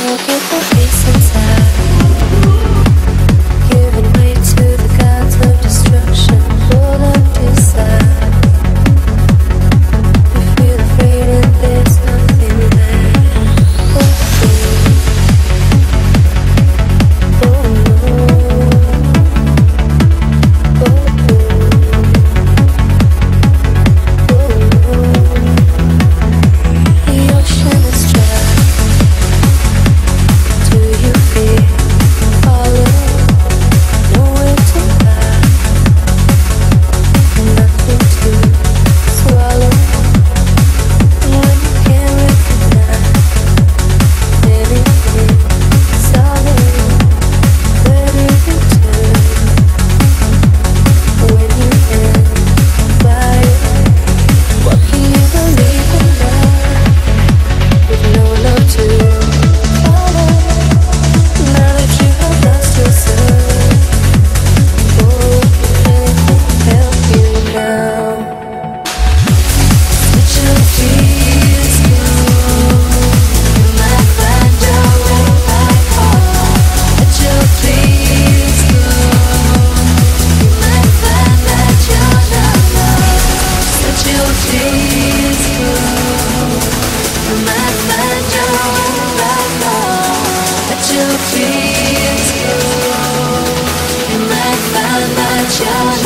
Look at the face. your fears go, you might find my joy.